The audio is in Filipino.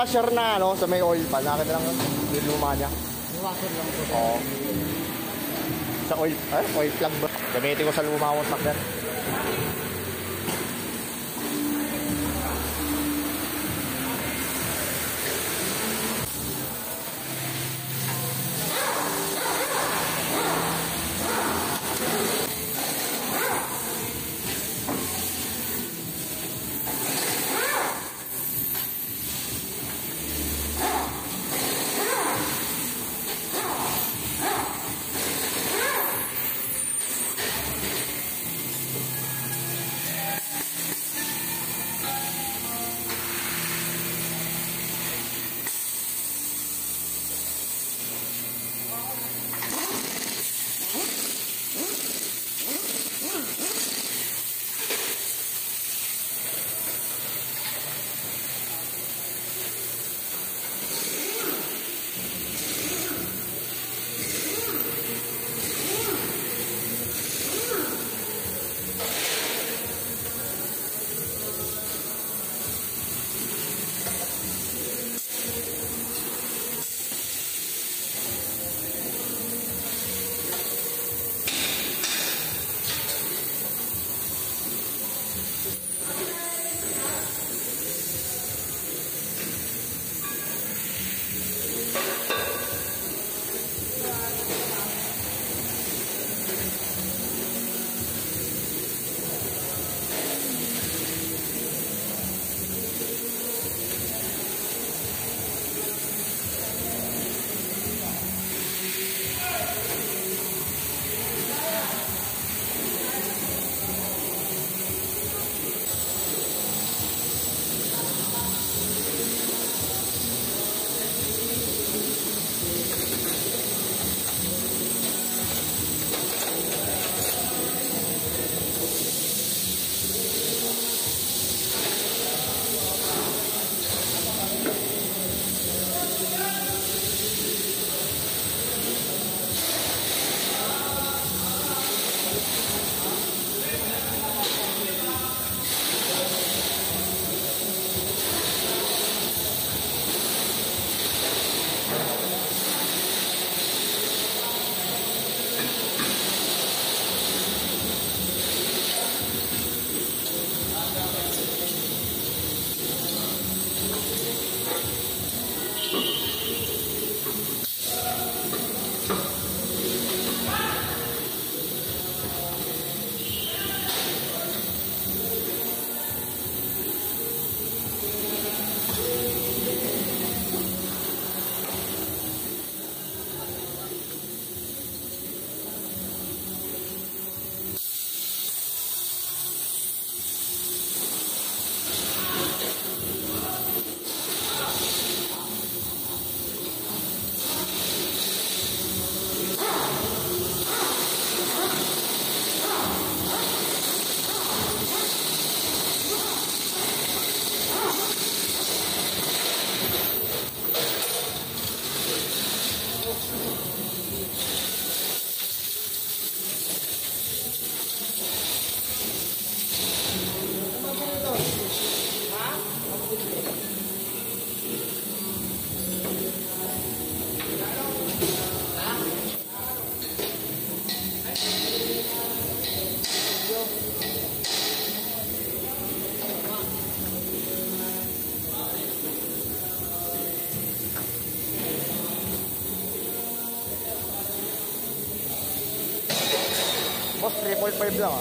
washer na ano, sa may oil pan. Nakita lang yung luma niya. Yung washer lang po. Oo. Sa oil, eh, oil plug ba? Gamitin ko sa luma ko sakyan. Ostre Paul Paul Blanc.